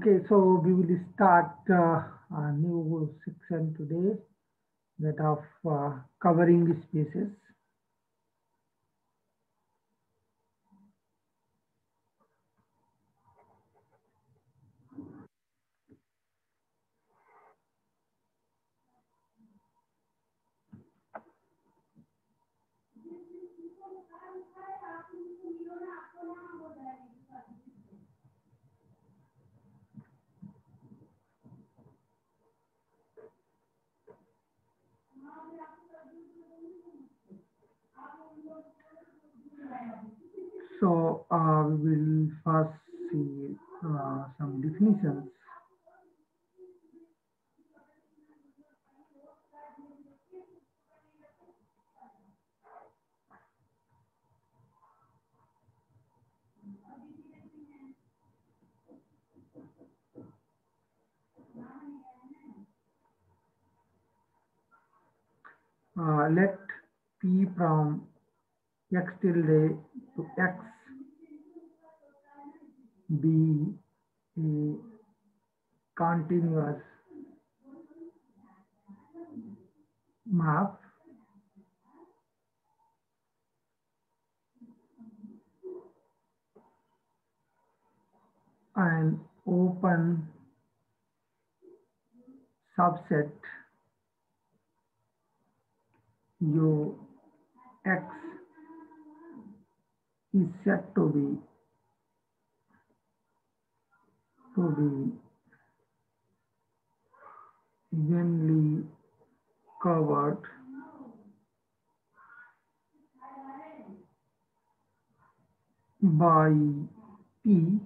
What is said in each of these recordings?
Okay, so we will start uh, a new section today that of uh, covering spaces. So uh, we will first see uh, some definitions. Uh, let P from x tilde to x be a continuous map and open subset u x is said to be to be evenly covered. By P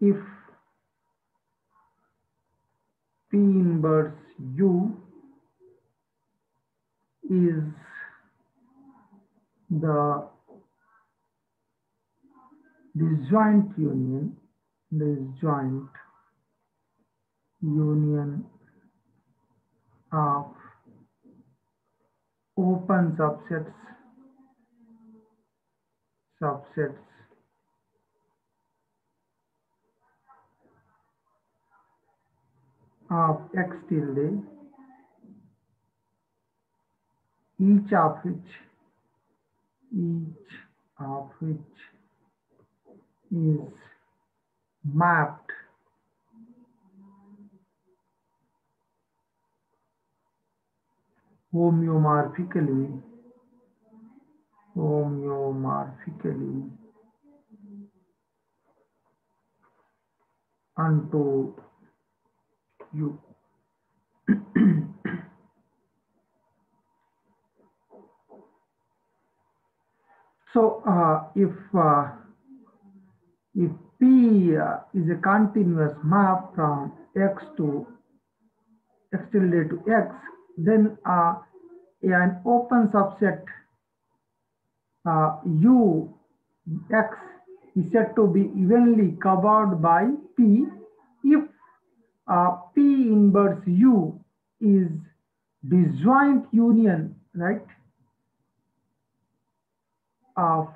if P inverse U is the disjoint union, disjoint union of open subsets, subsets of x tilde, each of which, each of which is mapped. Homeomorphically homeomorphically unto you so uh, if uh, if P uh, is a continuous map from x to x tilde to x, then an open subset U x is said to be evenly covered by P. If uh, P inverse U is disjoint union, right, of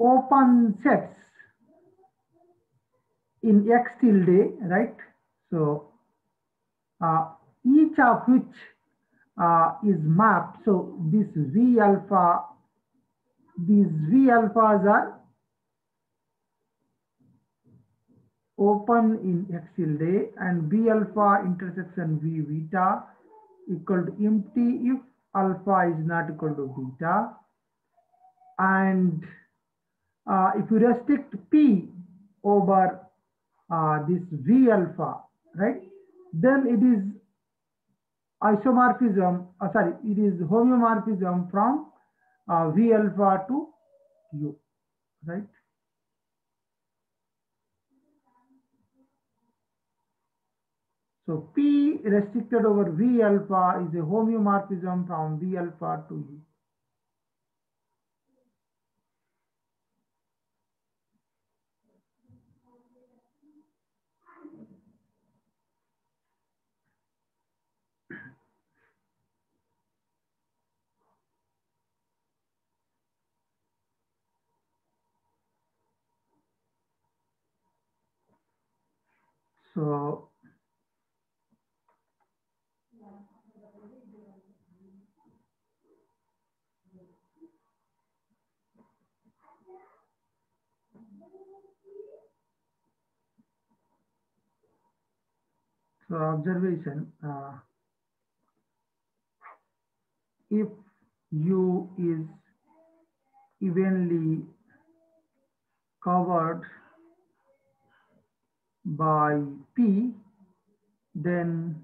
open sets in x tilde, right? So uh, each of which uh, is mapped. So this V alpha, these V alphas are open in x tilde and V alpha intersection V beta equal to empty if alpha is not equal to beta. And uh, if you restrict P over uh, this V alpha, right, then it is isomorphism, uh, sorry, it is homeomorphism from uh, V alpha to U, right? So P restricted over V alpha is a homeomorphism from V alpha to U. So So observation, uh, if U is evenly covered by P, then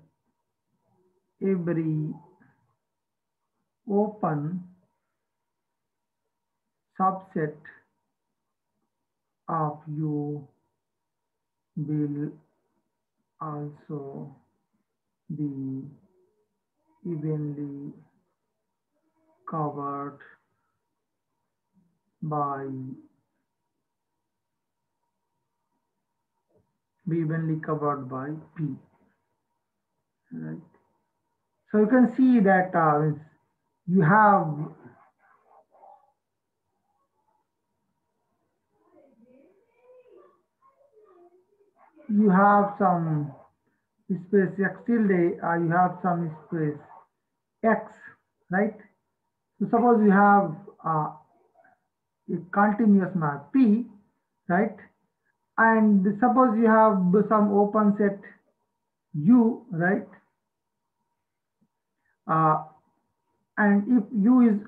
every open subset of U will also be evenly covered by be evenly covered by P. Right. So you can see that uh, you have you have some space x tilde, uh, you have some space x, right? So suppose you have uh, a continuous map P, right? And suppose you have some open set U, right? Uh, and if U is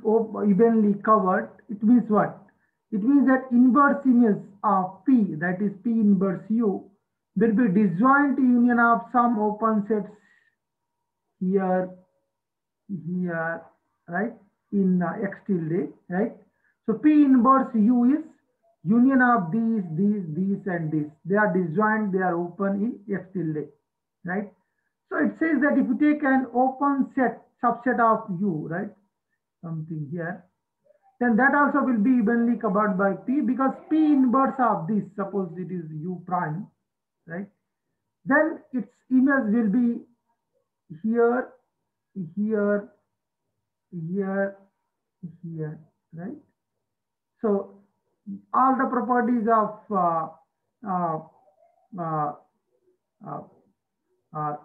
evenly covered, it means what? It means that inverse image of P, that is P inverse U, will be disjoint union of some open sets here, here, right? In uh, X tilde, right? So P inverse U is union of these, these, these, and these. They are disjoint, they are open in X tilde, right? So it says that if you take an open set, subset of U, right? Something here, then that also will be evenly covered by P because P inverse of this, suppose it is U prime, right? Then its image will be here, here, here, here, right? So all the properties of uh, uh, uh,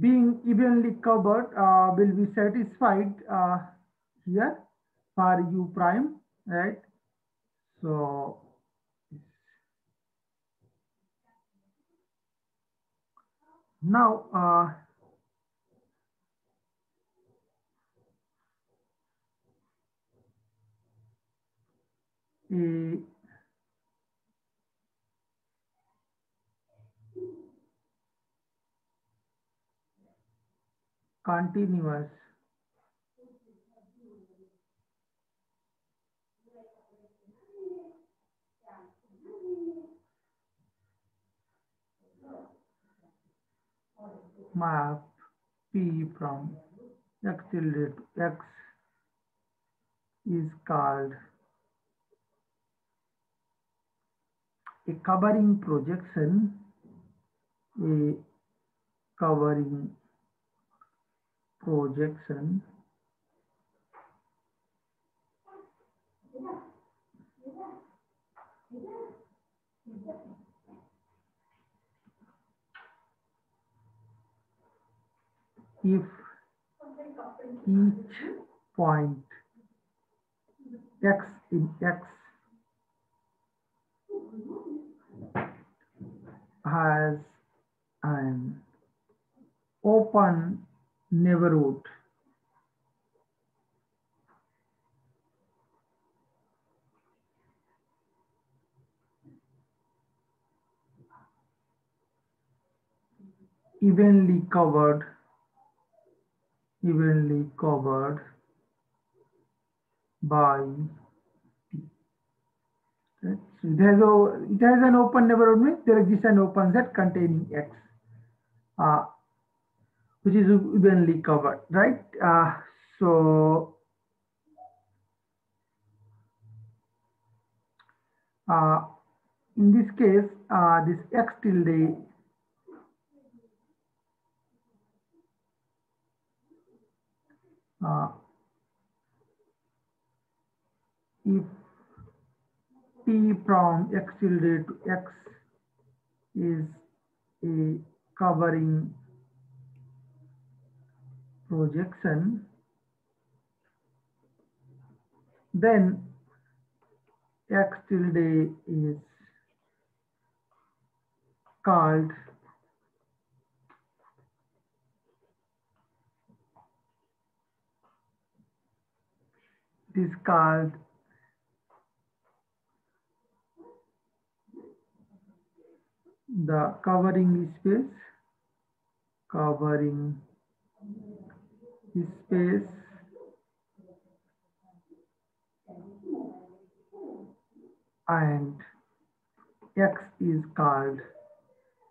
being evenly covered will be satisfied here for u prime, right? So now a continuous. Map P from X tilde to X is called a covering projection, a covering projection if each point x in x has an open neighborhood evenly covered evenly covered by it has a it has an open neighborhood means there exists an open set containing x uh, which is evenly covered right? Uh, so uh, in this case uh, this x tilde uh, if p from x tilde to x is a covering projection, then x tilde is called is called the covering space. Covering space. And x is called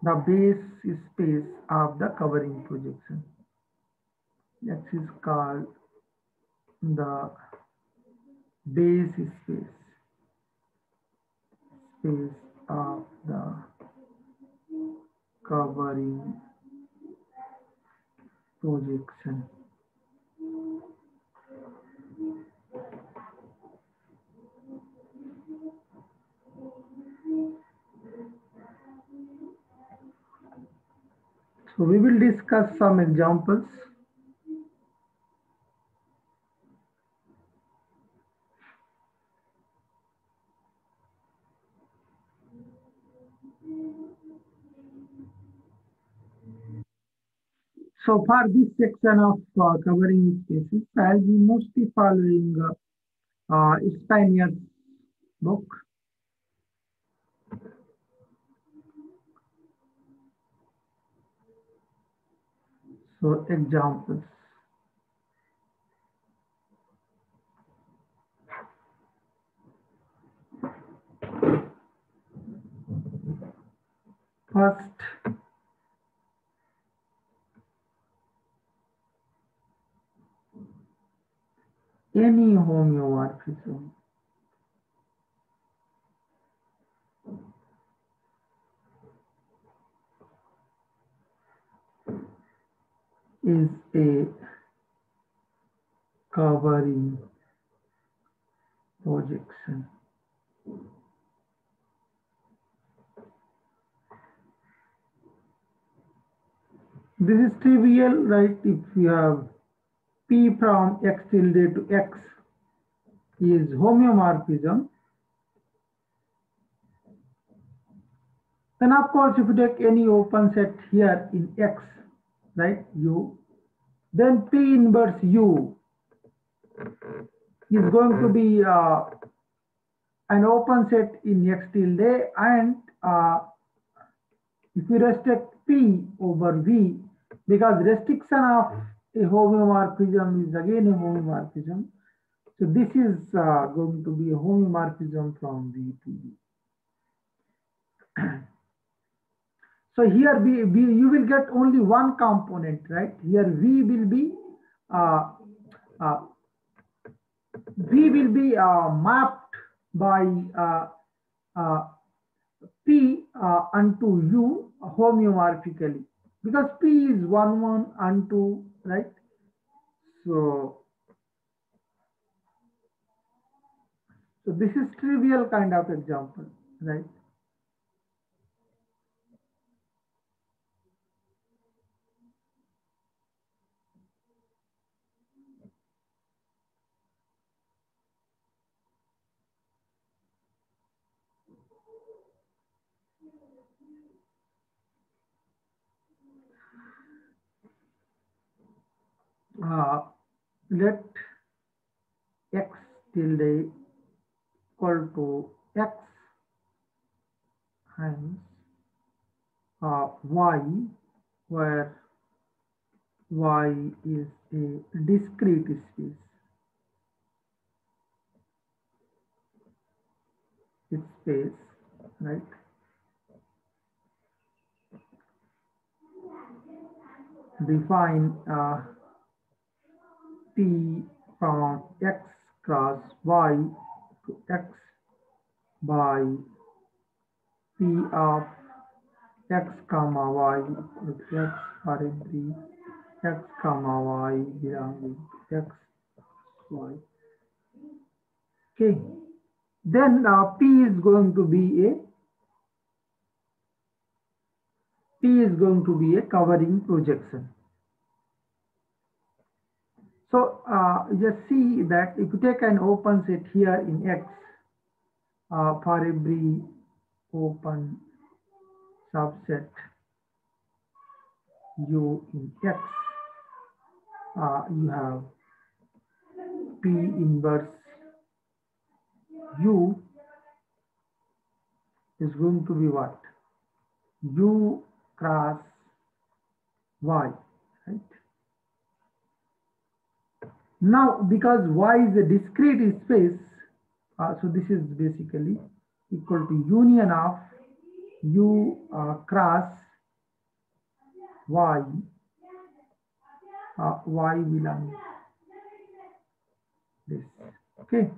the base space of the covering projection. X is called the base space. Space of the covering projection. So we will discuss some examples. So for this section of uh, covering spaces, I'll be mostly following uh, uh, Spanier's book. So examples. First, any homeomorphism is a covering projection. This is trivial, right? If you have P from X tilde to X is homeomorphism. Then of course, if you take any open set here in X, right, U, then P inverse U is going to be uh, an open set in X tilde and uh, if you restrict P over V, because restriction of a homeomorphism is again a homeomorphism. So this is uh, going to be a homeomorphism from V to V. so here we, we, you will get only one component, right? Here V will be uh, uh, V will be uh, mapped by uh, uh, P unto U homeomorphically because P is 1, 1 unto right? So, so this is trivial kind of example, right? uh, let x tilde equal to x times uh, y where y is a discrete space. It's space, right? Define uh, P from x cross y x by P of x comma y x for every x comma y belonging x y. Okay, then uh, P is going to be a P is going to be a covering projection. So uh, just see that if you take an open set here in X uh, for every open subset U in X, uh, you have P inverse U is going to be what? U cross Y, right? Now, because Y is a discrete space, uh, so this is basically equal to union of U uh, cross Y, uh, Y belongs this, okay?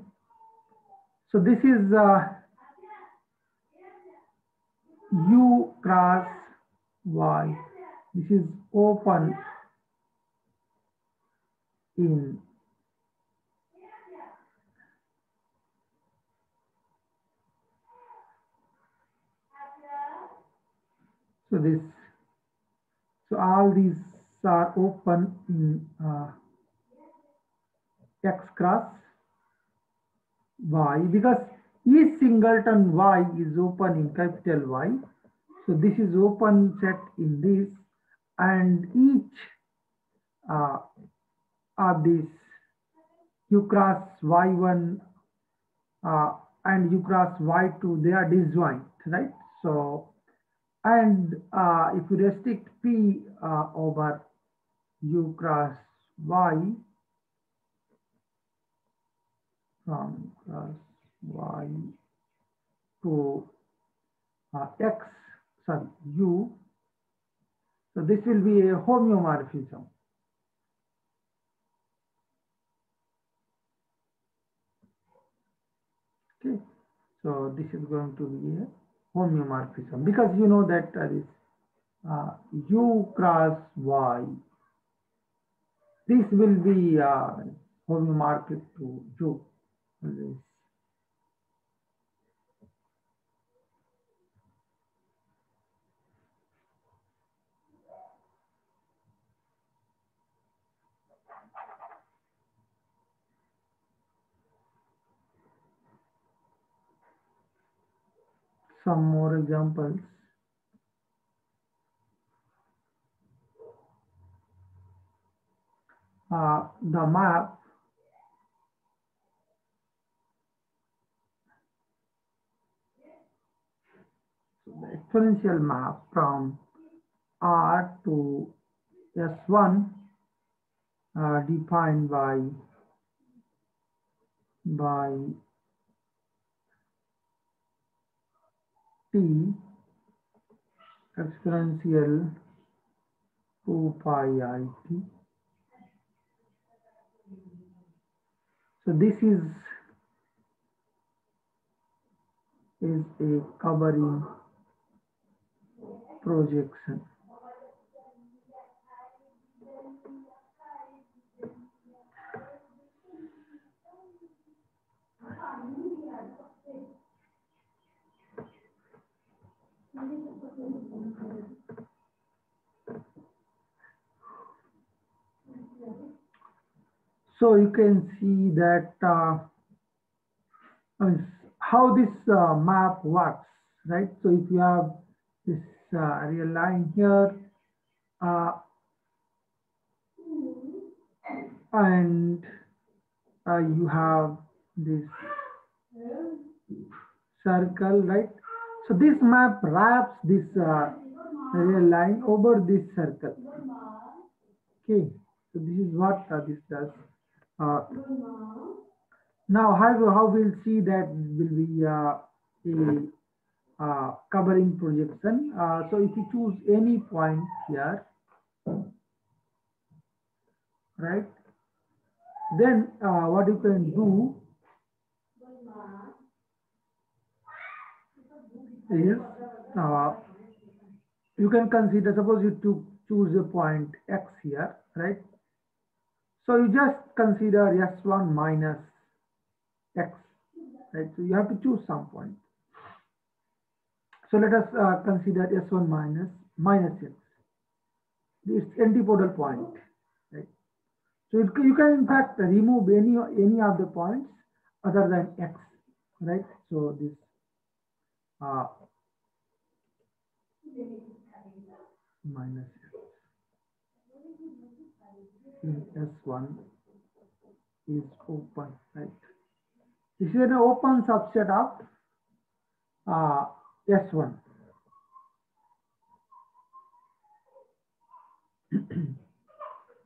So this is uh, U cross Y. This is open in so this so all these are open in uh, x cross y because each singleton y is open in capital Y. So this is open set in this and each uh, of these u cross y1 uh, and u cross y2 they are disjoint right so and uh, if you restrict p uh, over u cross y from cross y to uh, x sorry u so this will be a homeomorphism. Okay so this is going to be a homeomorphism. Because you know that uh, this uh, u cross y this will be uh, homeomorphic to u this some more examples. Uh, the map so the exponential map from R to S1 uh, defined by by t exponential 2 pi i t. So this is is a covering projection. So you can see that uh, how this uh, map works, right? So if you have this uh, real line here, uh, and uh, you have this circle, right? So this map wraps this uh, real line over this circle. Okay, so this is what this does. Uh, now, how, how we'll see that will be uh, a uh, covering projection. Uh, so if you choose any point here, right, then uh, what you can do is uh, you can consider suppose you to choose a point x here right so you just consider s1 minus x right so you have to choose some point so let us uh, consider s1 minus minus x. It's antipodal point, right? So it, you can in fact remove any any of the points other than x, right? So this uh, minus in S1 is open, right? This is an open subset of uh, S1.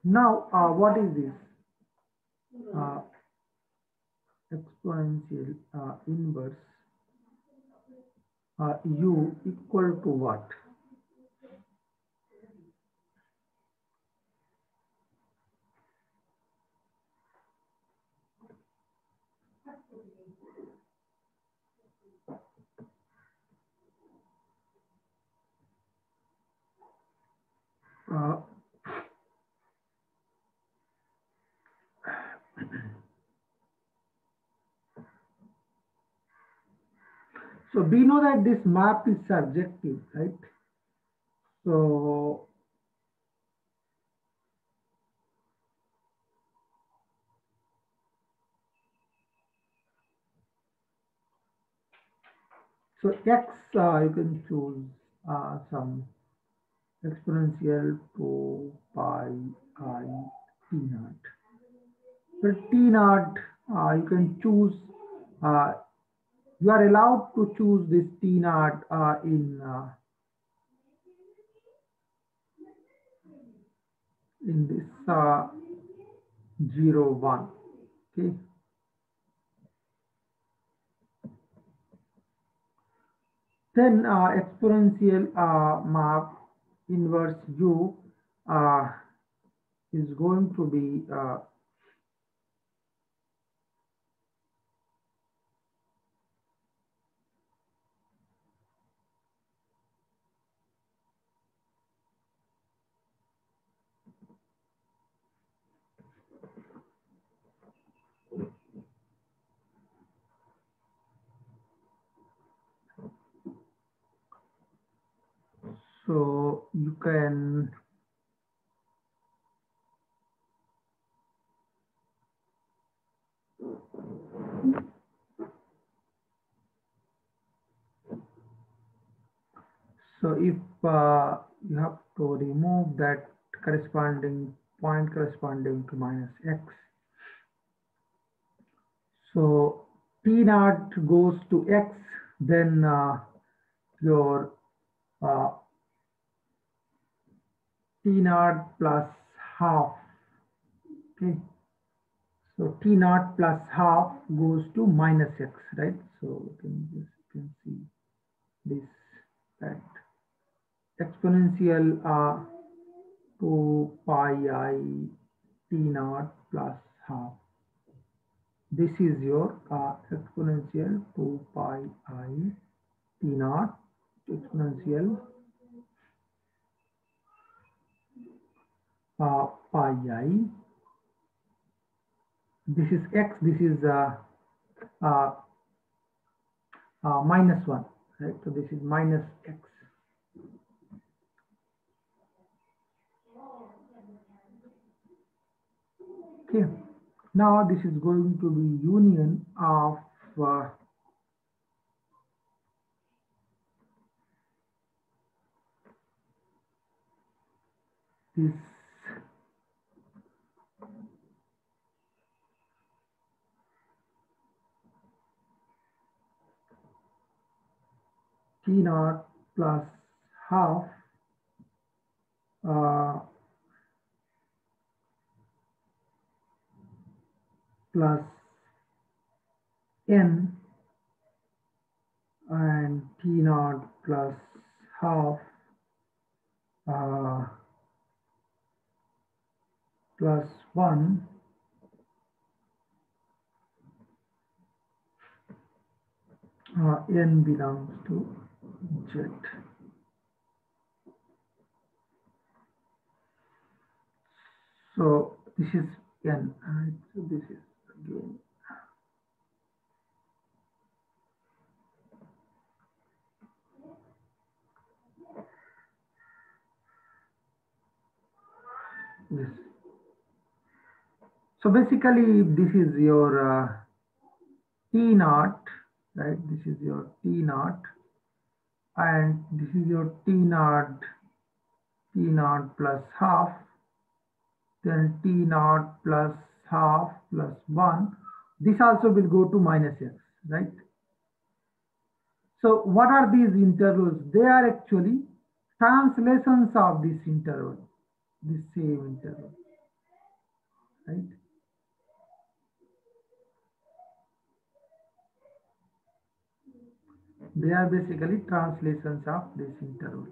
now, uh, what is this? Uh, exponential uh, inverse uh, u equal to what? Uh, so we know that this map is surjective, right? So so x uh, you can choose uh, some exponential to pi i t naught. So t naught, uh, you can choose, uh, you are allowed to choose this t naught uh, in uh, in this uh, 0 1 okay then uh, exponential uh, map inverse u uh, is going to be uh, so you can so if uh, you have to remove that corresponding point corresponding to minus x so t naught goes to x then uh, your uh, t naught plus half okay? So t naught plus half goes to minus x right? So you can just you can see this that exponential uh, 2 pi i t naught plus half this is your uh, exponential 2 pi i t naught exponential uh, pi i. This is x, this is uh, uh, uh, minus 1, right? So this is minus x. Okay, now this is going to be union of uh, this t naught plus half uh, plus n and t naught plus half uh, plus 1 uh, n belongs to z. So this is n, right? So this is again. Yes. So basically, this is your uh, T naught, right? This is your T naught, and this is your T naught, T naught plus half, then T naught plus half plus one. This also will go to minus x, right? So what are these intervals? They are actually translations of this interval, this same interval, right? They are basically translations of this interval.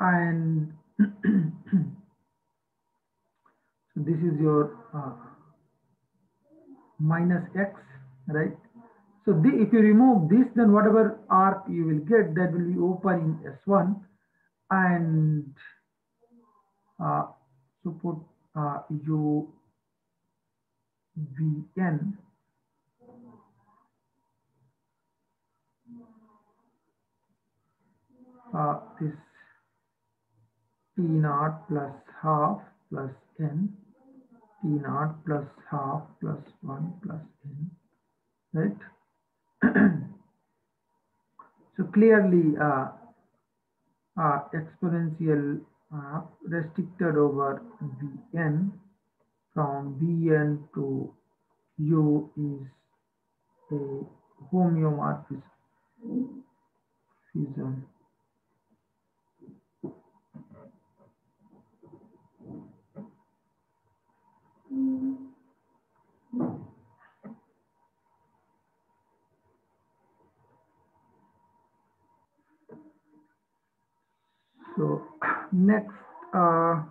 And so this is your uh, minus x, right? So the, if you remove this, then whatever arc you will get, that will be open in S1 and uh, so put uh, u Vn uh, this T naught plus half plus n T naught plus half plus 1 plus n right? So clearly uh, uh, exponential uh, restricted over Vn from Vn to U is a homeomorphism. So next, uh,